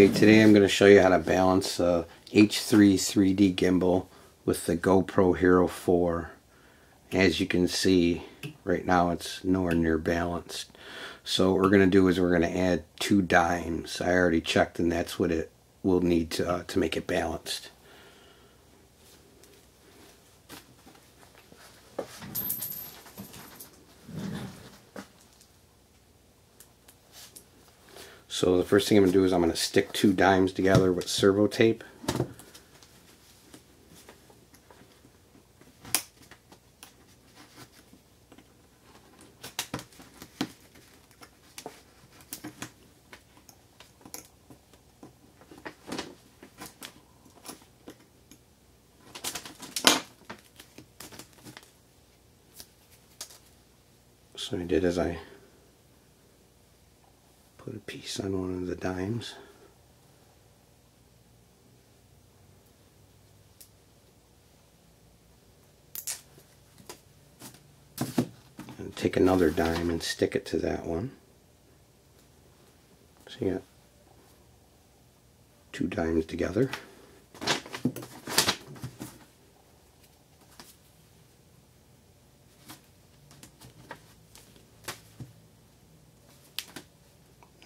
Okay, today I'm going to show you how to balance a H3 3D gimbal with the GoPro Hero 4. As you can see, right now it's nowhere near balanced. So what we're going to do is we're going to add two dimes. I already checked and that's what it will need to, uh, to make it balanced. So the first thing I'm going to do is I'm going to stick two dimes together with servo tape. So I did as I put a piece on one of the dimes. And take another dime and stick it to that one. So you got two dimes together.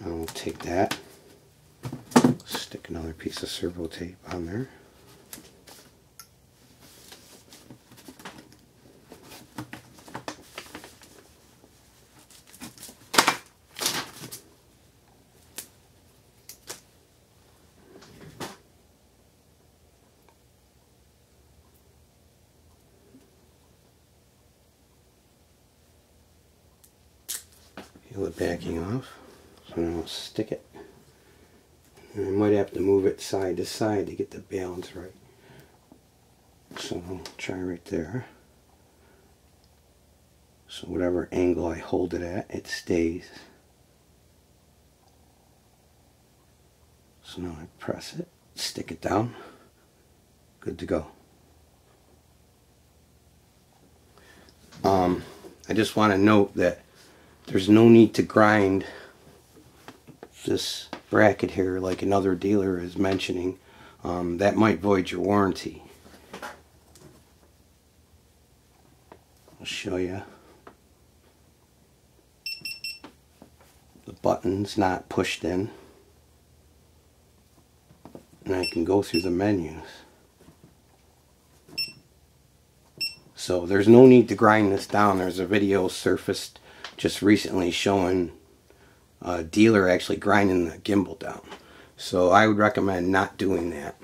I'll take that, stick another piece of servo tape on there. Feel it backing off. So I'll stick it. And I might have to move it side to side to get the balance right. So I'll try right there. So whatever angle I hold it at, it stays. So now I press it, stick it down, good to go. Um, I just want to note that there's no need to grind this bracket here like another dealer is mentioning um, that might void your warranty. I'll show you the buttons not pushed in. And I can go through the menus. So there's no need to grind this down. There's a video surfaced just recently showing a dealer actually grinding the gimbal down. So I would recommend not doing that.